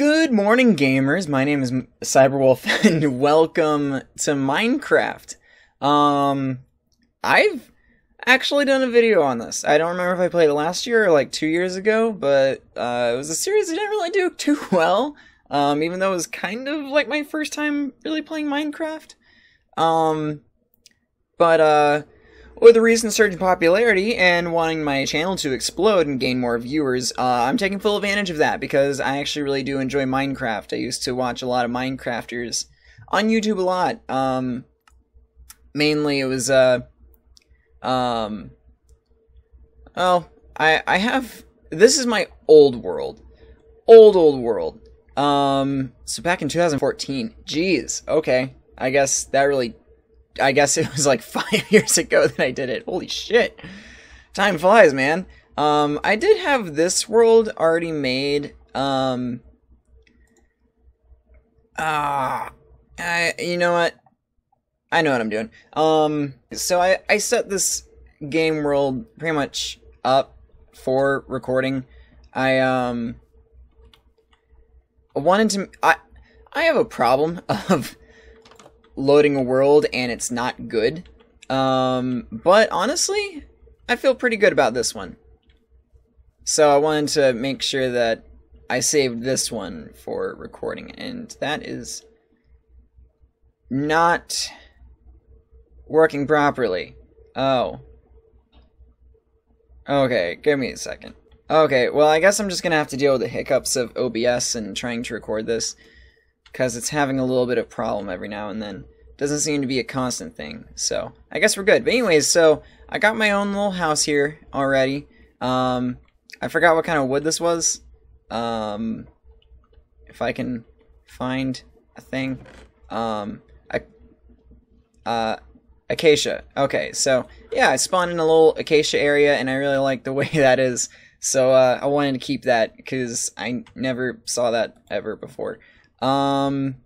Good morning, gamers. My name is Cyberwolf, and welcome to Minecraft. Um, I've actually done a video on this. I don't remember if I played it last year or like two years ago, but uh, it was a series that didn't really do too well. Um, even though it was kind of like my first time really playing Minecraft. Um, but uh, with the recent surge in popularity and wanting my channel to explode and gain more viewers, uh, I'm taking full advantage of that because I actually really do enjoy Minecraft. I used to watch a lot of Minecrafters on YouTube a lot. Um, mainly it was, uh, um, oh, I, I have, this is my old world. Old, old world. Um, so back in 2014, geez, okay. I guess that really I guess it was like five years ago that I did it. Holy shit. Time flies, man. Um, I did have this world already made. Um, uh, you know what? I know what I'm doing. Um, so I, I set this game world pretty much up for recording. I, um, wanted to, I, I have a problem of loading a world and it's not good. Um, but honestly, I feel pretty good about this one. So I wanted to make sure that I saved this one for recording, and that is not working properly. Oh. Okay, give me a second. Okay, well, I guess I'm just gonna have to deal with the hiccups of OBS and trying to record this because it's having a little bit of problem every now and then. Doesn't seem to be a constant thing, so I guess we're good. But anyways, so I got my own little house here already. Um, I forgot what kind of wood this was. Um, if I can find a thing. Um, I, uh, acacia. Okay, so yeah, I spawned in a little acacia area, and I really like the way that is. So uh, I wanted to keep that because I never saw that ever before. Um,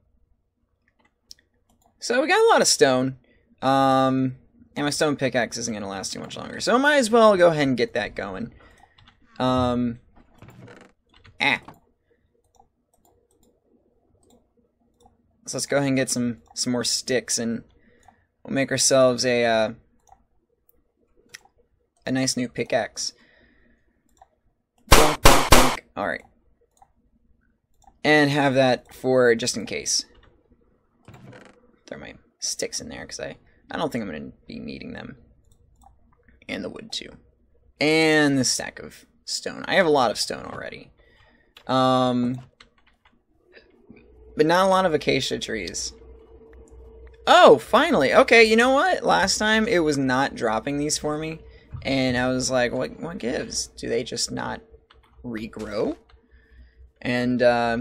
so we got a lot of stone. Um, and my stone pickaxe isn't going to last too much longer. So I might as well go ahead and get that going. Um, ah. So let's go ahead and get some, some more sticks and we'll make ourselves a, uh, a nice new pickaxe. Alright and have that for just in case. Throw my sticks in there because I, I don't think I'm going to be needing them. And the wood too. And the stack of stone. I have a lot of stone already. Um, but not a lot of acacia trees. Oh, finally. Okay, you know what? Last time it was not dropping these for me. And I was like, what, what gives? Do they just not regrow? And uh,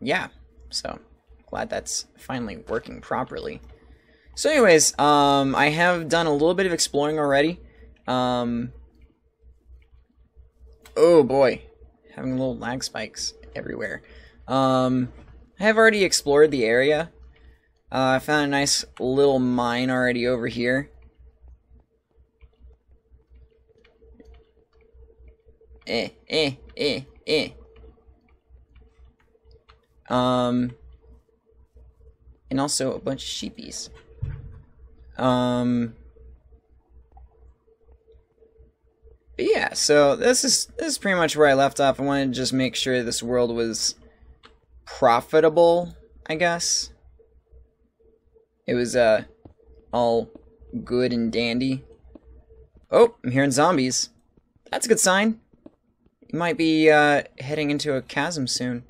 yeah, so glad that's finally working properly. So anyways, um, I have done a little bit of exploring already. Um, oh boy, having little lag spikes everywhere. Um, I have already explored the area. Uh, I found a nice little mine already over here. Eh, eh, eh, eh. Um, and also a bunch of sheepies. Um, but yeah, so this is this is pretty much where I left off. I wanted to just make sure this world was profitable, I guess. It was uh all good and dandy. Oh, I'm hearing zombies. That's a good sign. Might be uh, heading into a chasm soon.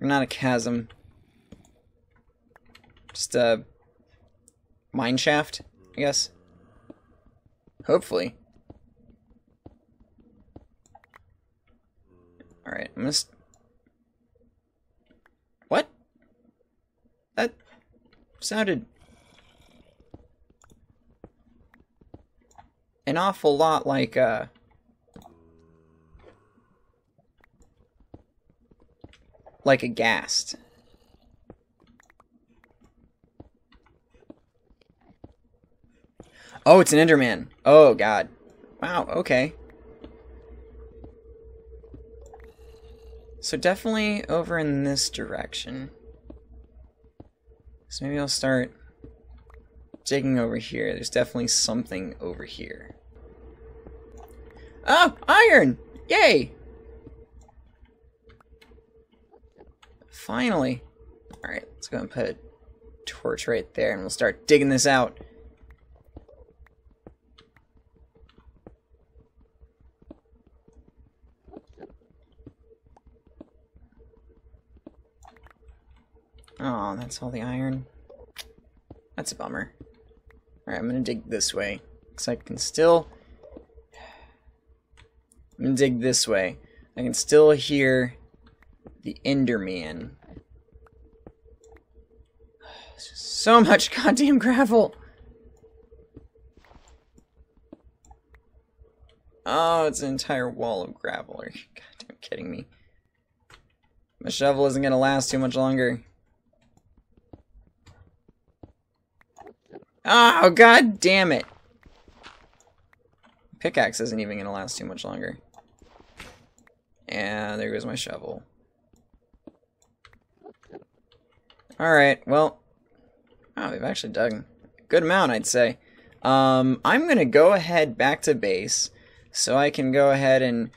Or not a chasm. Just a mine shaft, I guess. Hopefully. Alright, I'm. What? That sounded... An awful lot like, uh... like a ghast. Oh, it's an Enderman. Oh, God. Wow, okay. So definitely over in this direction. So maybe I'll start digging over here. There's definitely something over here. Oh, iron! Yay! Finally. Alright, let's go and put a torch right there and we'll start digging this out. Oh, that's all the iron. That's a bummer. Alright, I'm gonna dig this way. Because I can still... I'm gonna dig this way. I can still hear the Enderman. So much goddamn gravel! Oh, it's an entire wall of gravel. Are you goddamn kidding me? My shovel isn't gonna last too much longer. Oh, god damn it. Pickaxe isn't even to last too much longer. And there goes my shovel. Alright, well. Oh, we've actually dug a good amount, I'd say. Um, I'm going to go ahead back to base so I can go ahead and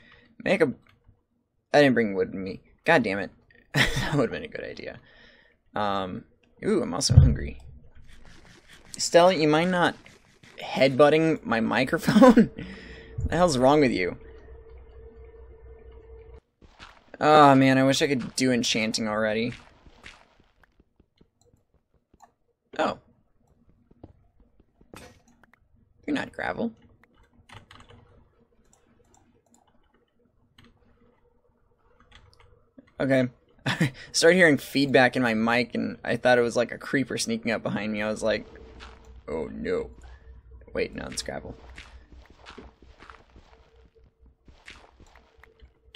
make a... I didn't bring wood with me. God damn it. that would have been a good idea. Um, ooh, I'm also hungry. Stella, you mind not headbutting my microphone? the hell's wrong with you? Oh man, I wish I could do enchanting already. Oh. You're not gravel. Okay. I started hearing feedback in my mic and I thought it was like a creeper sneaking up behind me. I was like, Oh no. Wait, no, it's gravel.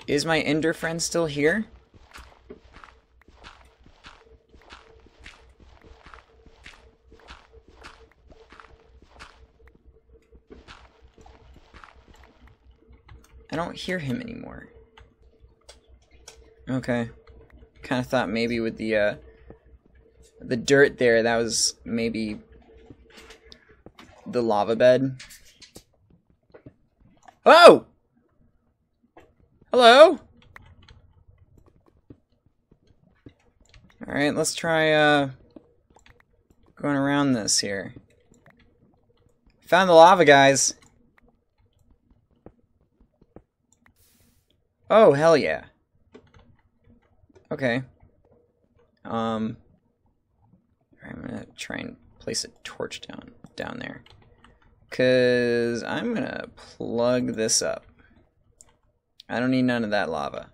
Is my ender friend still here? I don't hear him anymore. Okay. Kind of thought maybe with the, uh, the dirt there, that was maybe the lava bed. Oh! Hello? Alright, let's try, uh, going around this here. Found the lava, guys. Oh, hell yeah. Okay. Um, I'm gonna try and place a torch down down there. Because I'm to plug this up. I don't need none of that lava.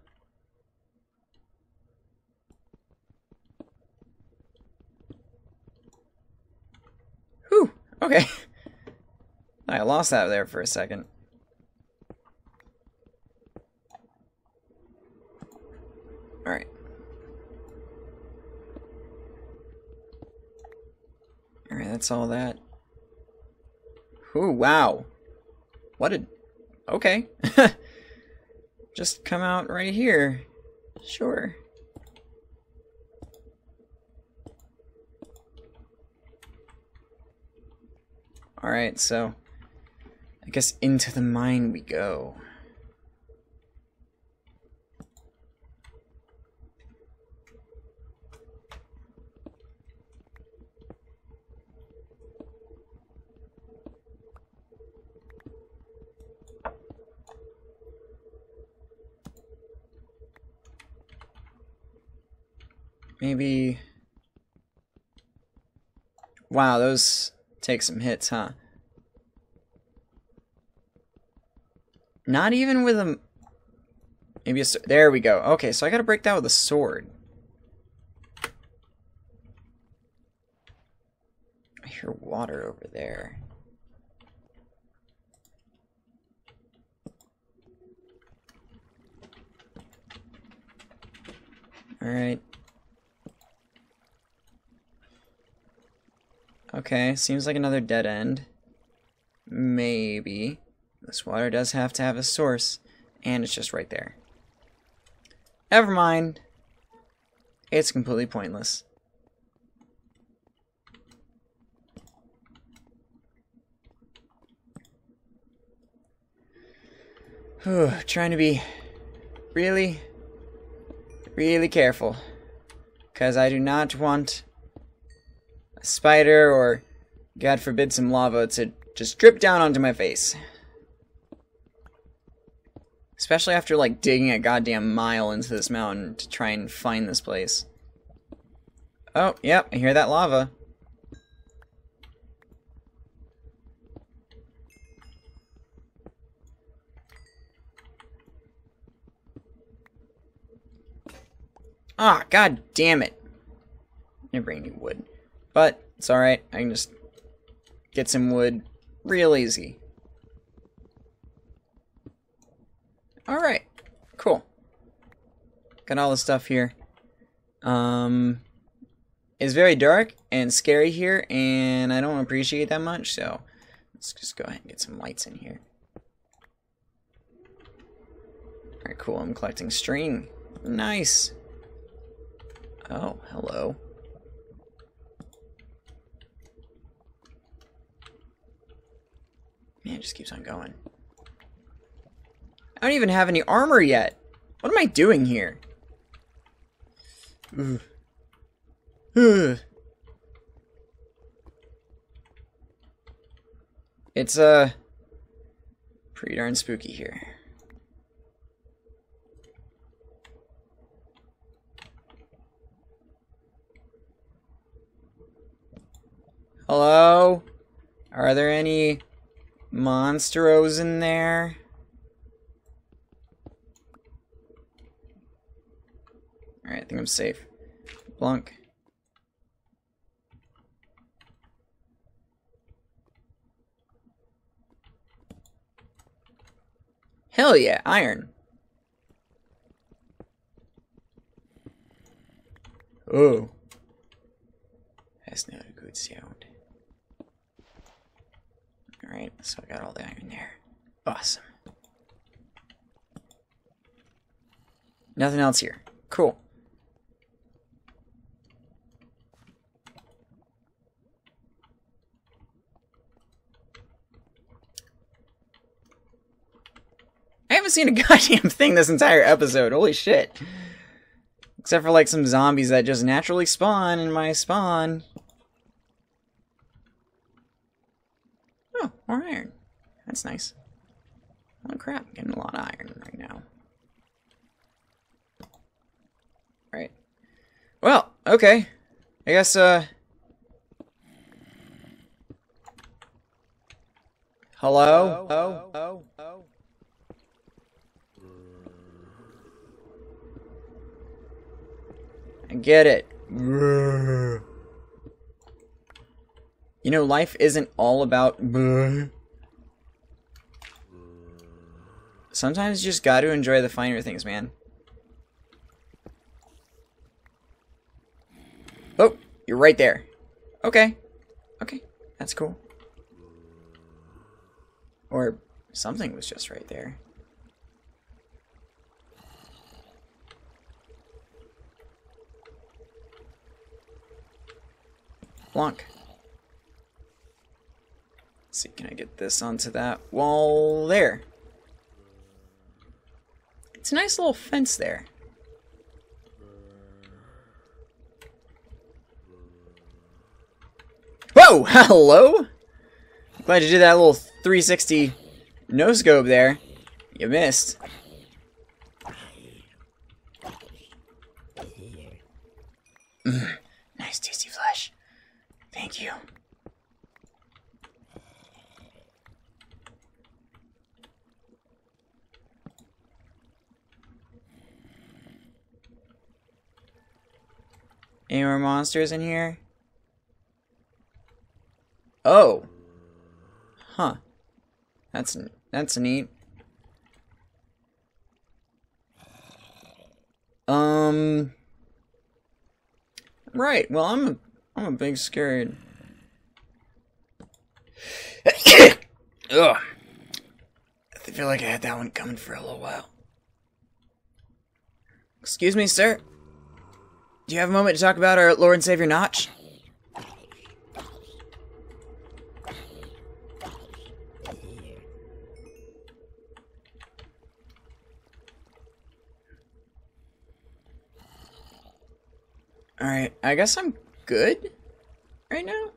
Whew, okay. I lost that there for a second. Alright. Alright, that's all that. Ooh, wow. What a... Okay. Just come out right here. Sure. Alright, so... I guess into the mine we go. Maybe... Wow, those take some hits, huh? Not even with a... Maybe a... There we go. Okay, so I gotta break that with a sword. I hear water over there. Alright. Okay, seems like another dead end. Maybe. This water does have to have a source, and it's just right there. Never mind. It's completely pointless. Whew, trying to be really, really careful. Because I do not want spider or, God forbid, some lava to just drip down onto my face. Especially after, like, digging a goddamn mile into this mountain to try and find this place. Oh, yep, I hear that lava. Ah, god damn it. Never any wood. But, it's alright. I can just get some wood real easy. Alright. Cool. Got all the stuff here. Um, it's very dark and scary here, and I don't appreciate that much, so let's just go ahead and get some lights in here. Alright, cool. I'm collecting string. Nice. Oh, hello. Man, it just keeps on going. I don't even have any armor yet. What am I doing here? Ugh. Ugh. It's, uh, pretty darn spooky here. Hello? Are there any monsteros in there? Alright, I think I'm safe. Blunk. Hell yeah, iron. Oh. That's not a good sound. Alright, so I got all the iron there. Awesome. Nothing else here. Cool. I haven't seen a goddamn thing this entire episode. Holy shit. Except for like some zombies that just naturally spawn in my spawn. Oh, more iron. That's nice. Oh crap, getting a lot of iron right now. Alright. Well, okay. I guess, uh... Hello? Hello? Oh, oh. I get it. You know, life isn't all about. Sometimes you just got to enjoy the finer things, man. Oh, you're right there. Okay. Okay, that's cool. Or something was just right there. Blanc. See, can I get this onto that wall there? It's a nice little fence there. Whoa! Hello? Glad you did that little 360 no scope there. You missed. Mm, nice tasty flesh. Thank you. Any more monsters in here? Oh. Huh. That's that's neat. Um. Right. Well, I'm a I'm a big scared. Ugh. I feel like I had that one coming for a little while. Excuse me, sir. Do you have a moment to talk about our Lord and Savior Notch? Alright, I guess I'm good right now.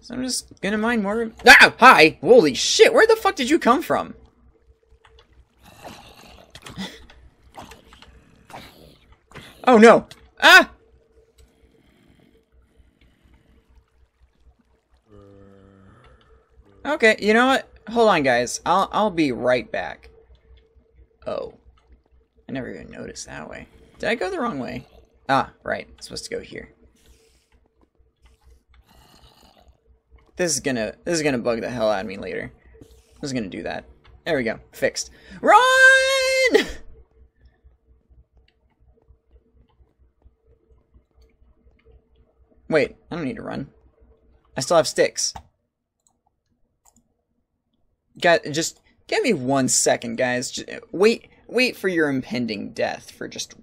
So I'm just gonna mine more. Ah! Hi! Holy shit, where the fuck did you come from? Oh no! Ah! Okay, you know what? Hold on, guys. I'll I'll be right back. Oh. I never even noticed that way. Did I go the wrong way? Ah, right. I'm supposed to go here. This is gonna this is gonna bug the hell out of me later. This is gonna do that. There we go. Fixed. Run! Wait, I don't need to run. I still have sticks. Got just give me one second, guys. Just, wait, wait for your impending death for just.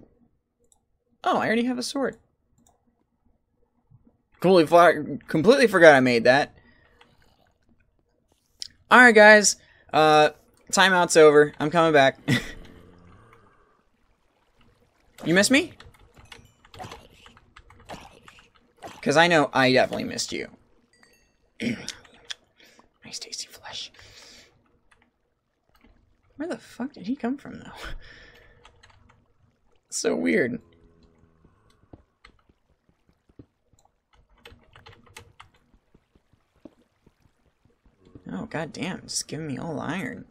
Oh, I already have a sword. Completely, completely forgot I made that. Alright, guys. Uh, timeout's over. I'm coming back. you miss me? Because I know I definitely missed you. nice tasty flesh. Where the fuck did he come from, though? so weird. Oh, goddamn. Just giving me all iron.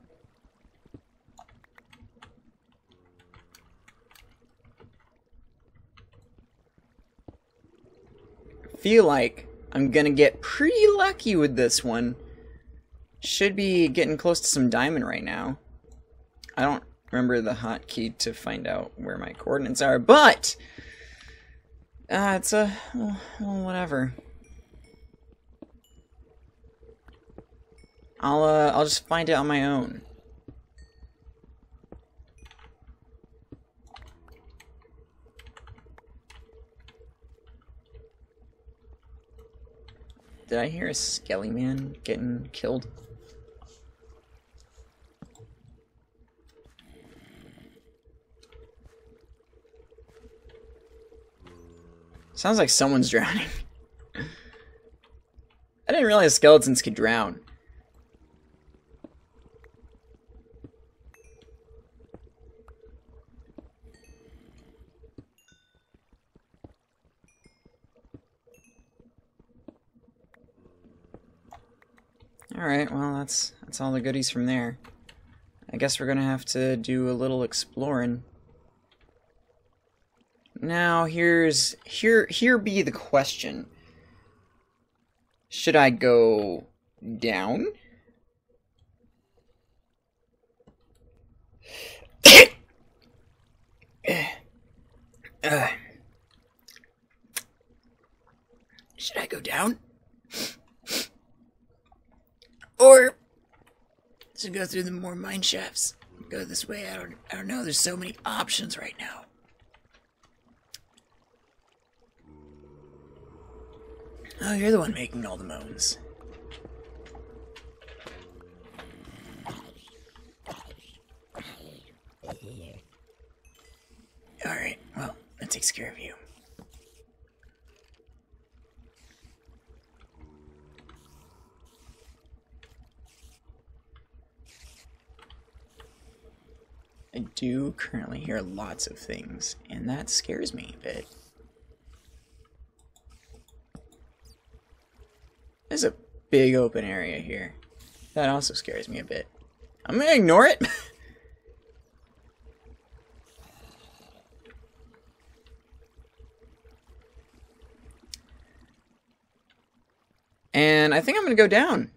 Feel like I'm gonna get pretty lucky with this one. Should be getting close to some diamond right now. I don't remember the hotkey to find out where my coordinates are, but uh, it's a well, whatever. I'll uh, I'll just find it on my own. Did I hear a skelly man getting killed? Sounds like someone's drowning. I didn't realize skeletons could drown. Alright, well that's that's all the goodies from there. I guess we're gonna have to do a little exploring. Now here's here here be the question. Should I go down? should I go down? Or to go through the more mine shafts. Go this way. I don't I don't know. There's so many options right now. Oh, you're the one making all the moans. Alright, well, that takes care of you. I do currently hear lots of things, and that scares me a bit. There's a big open area here. That also scares me a bit. I'm gonna ignore it. and I think I'm gonna go down.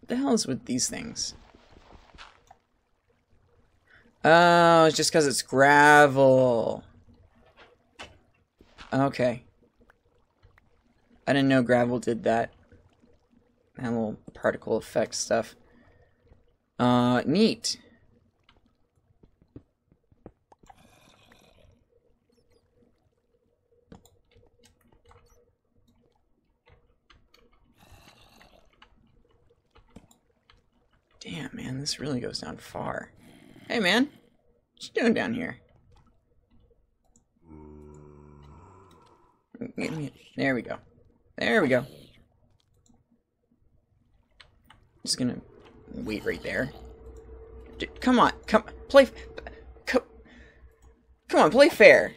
What the hell is with these things? Oh, it's just because it's gravel. Okay. I didn't know gravel did that. That little particle effect stuff. Uh, neat. Damn, man, this really goes down far. Hey, man. What you doing down here? There we go. There we go. Just gonna wait right there. come on, come play. Come, come on, play fair.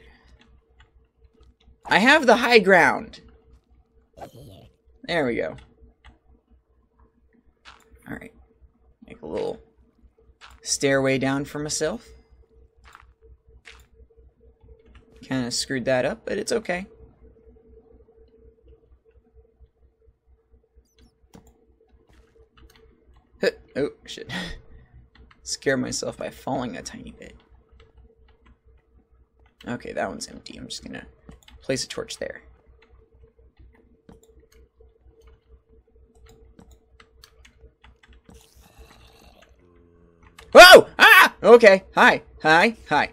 I have the high ground. There we go. All right, make a little stairway down for myself. Kind of screwed that up, but it's okay. Oh, shit. Scare myself by falling a tiny bit. Okay, that one's empty. I'm just gonna place a torch there. Whoa! Ah! Okay. Hi. Hi. Hi.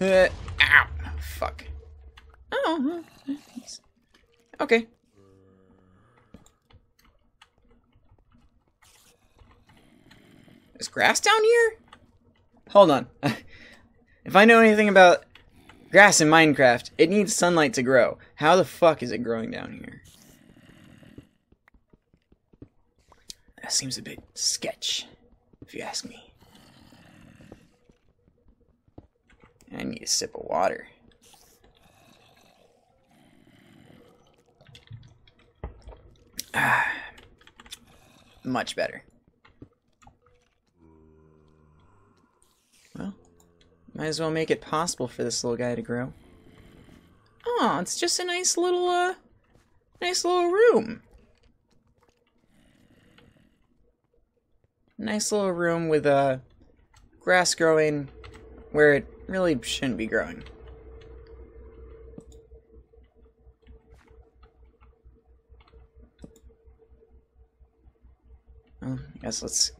Uh, ow. Fuck. Oh. Okay. There's grass down here? Hold on. if I know anything about grass in Minecraft, it needs sunlight to grow. How the fuck is it growing down here? Seems a bit sketch, if you ask me. I need a sip of water. Ah, much better. Well, might as well make it possible for this little guy to grow. Oh, it's just a nice little, uh, nice little room. Nice little room with, uh, grass growing where it really shouldn't be growing. Well, I guess let's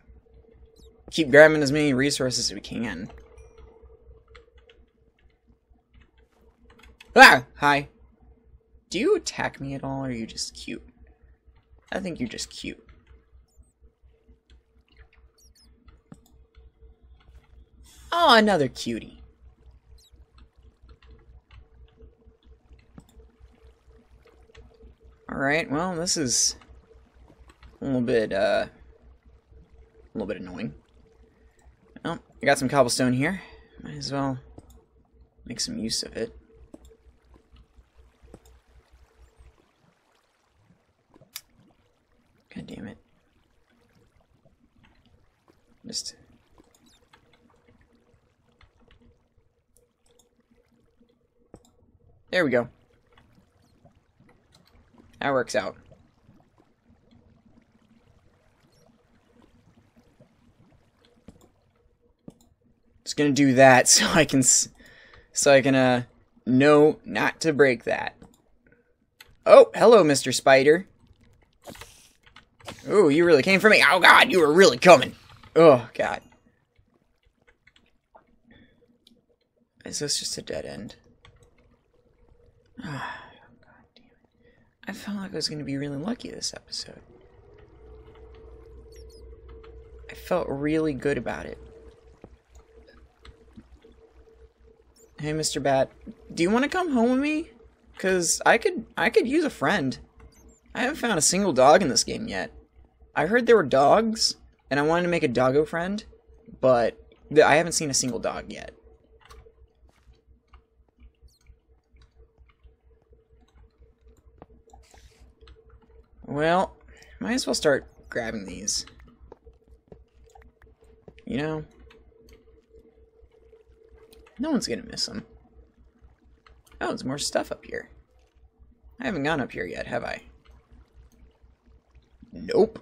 keep grabbing as many resources as we can. Ah! Hi. Do you attack me at all, or are you just cute? I think you're just cute. Oh, another cutie. Alright, well, this is a little bit, uh, a little bit annoying. Well, I got some cobblestone here. Might as well make some use of it. God damn it. Just... There we go. That works out. Just gonna do that so I can, so I can, uh, know not to break that. Oh, hello, Mr. Spider. Oh, you really came for me. Oh, God, you were really coming. Oh, God. Is this just a dead end? Oh, God damn it. I felt like I was going to be really lucky this episode. I felt really good about it. Hey, Mr. Bat, do you want to come home with me? Cause I could, I could use a friend. I haven't found a single dog in this game yet. I heard there were dogs, and I wanted to make a doggo friend, but I haven't seen a single dog yet. Well, might as well start grabbing these. You know? No one's gonna miss them. Oh, there's more stuff up here. I haven't gone up here yet, have I? Nope.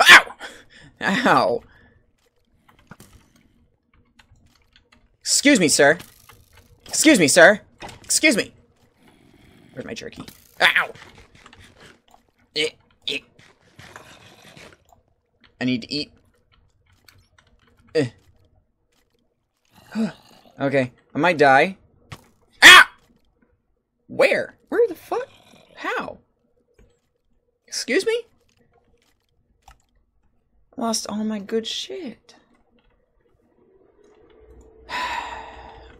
Ow! Ow! Excuse me, sir. Excuse me, sir. Excuse me. Where's my jerky? Ow! Eh, eh. I need to eat. Eh. okay, I might die. Ah! Where? Where the fuck? How? Excuse me? Lost all my good shit.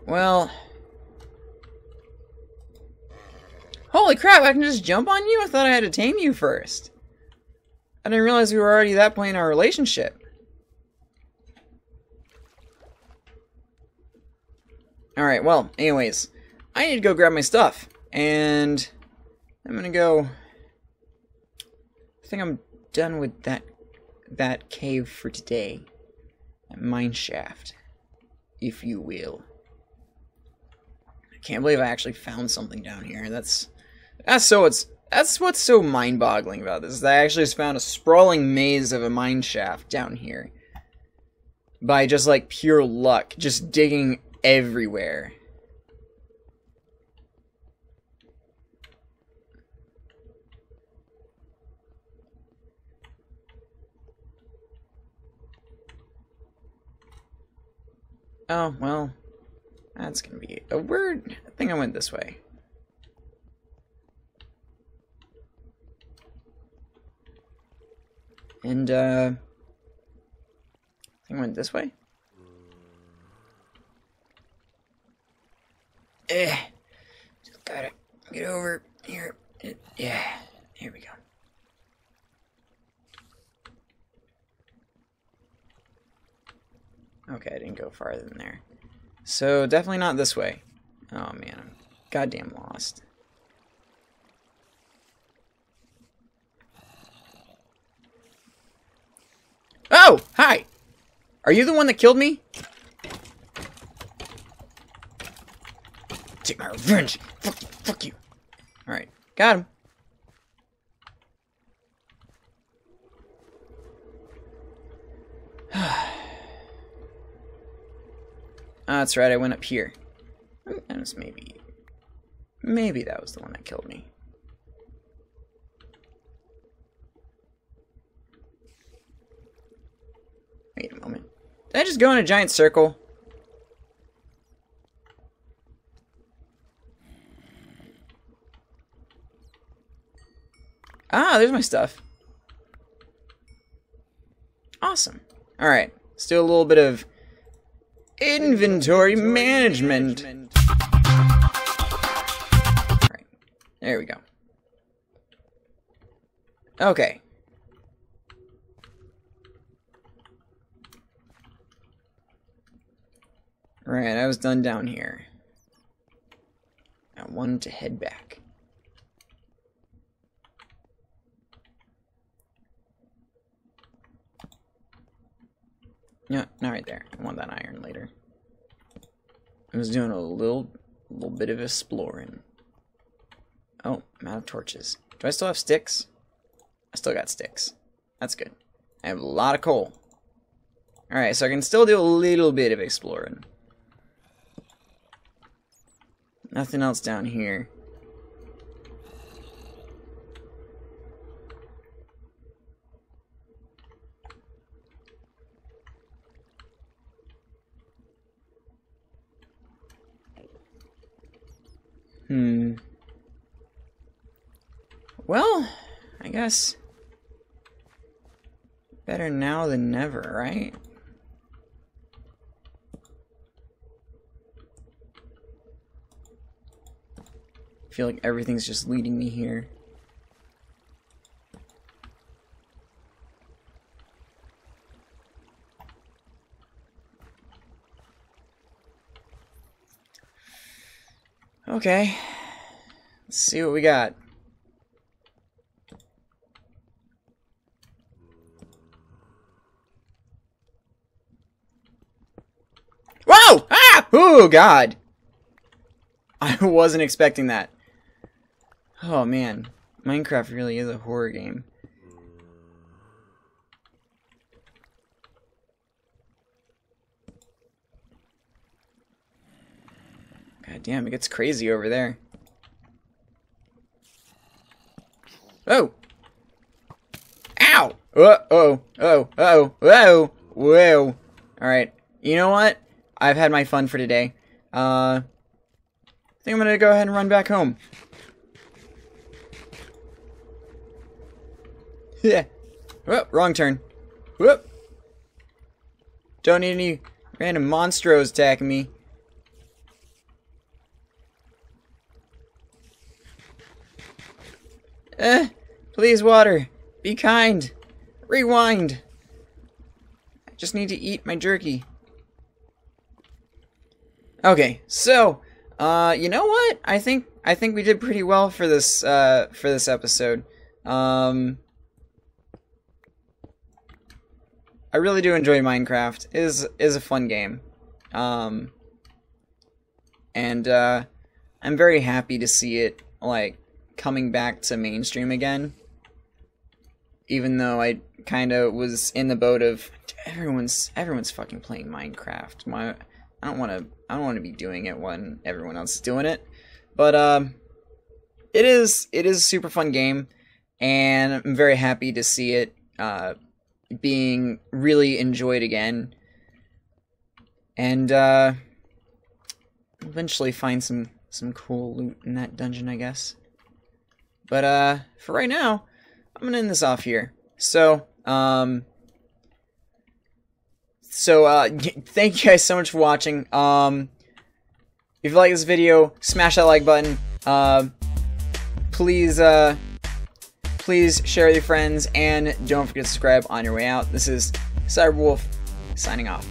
Well... Holy crap, I can just jump on you? I thought I had to tame you first. I didn't realize we were already that point in our relationship. Alright, well, anyways. I need to go grab my stuff. And I'm gonna go... I think I'm done with that that cave for today. Mine shaft, if you will. Can't believe I actually found something down here. That's that's so it's that's what's so mind-boggling about this. I actually just found a sprawling maze of a mine shaft down here. By just like pure luck, just digging everywhere. Oh, well, that's gonna be a word. I think I went this way. And, uh, I think I went this way. Eh, just gotta get over here. Yeah, here we go. Okay, I didn't go farther than there. So, definitely not this way. Oh man, I'm goddamn lost. Oh! Hi! Are you the one that killed me? Take my revenge! Fuck you! Fuck you! Alright, got him. Oh, that's right, I went up here. That was maybe... Maybe that was the one that killed me. Wait a moment. Did I just go in a giant circle? Ah, there's my stuff. Awesome. Alright, let's do a little bit of Inventory management. There we go. Okay. Right, I was done down here. I wanted to head back. Yeah, not right there. I want that iron later. I was doing a little, little bit of exploring. Oh, I'm out of torches. Do I still have sticks? I still got sticks. That's good. I have a lot of coal. Alright, so I can still do a little bit of exploring. Nothing else down here. Hmm. Well, I guess better now than never, right? I feel like everything's just leading me here. Okay. Let's see what we got. Whoa! Ah! Oh, God. I wasn't expecting that. Oh, man. Minecraft really is a horror game. God damn, it gets crazy over there. Oh! Ow! Oh, oh, oh, oh, whoa, whoa. Alright, you know what? I've had my fun for today. Uh, I think I'm gonna go ahead and run back home. Yeah. Whoop, wrong turn. Whoop. Don't need any random monstros attacking me. Eh, please water. Be kind. Rewind. I just need to eat my jerky. Okay, so, uh, you know what? I think I think we did pretty well for this uh for this episode. Um I really do enjoy Minecraft. It is is a fun game. Um and uh I'm very happy to see it like coming back to mainstream again. Even though I kind of was in the boat of everyone's everyone's fucking playing Minecraft. My I don't want to I don't want to be doing it when everyone else is doing it. But um it is it is a super fun game and I'm very happy to see it uh being really enjoyed again. And uh eventually find some some cool loot in that dungeon, I guess. But uh, for right now, I'm gonna end this off here. So, um, so uh, thank you guys so much for watching. Um, if you like this video, smash that like button. Uh, please, uh, please share with your friends, and don't forget to subscribe on your way out. This is Cyberwolf signing off.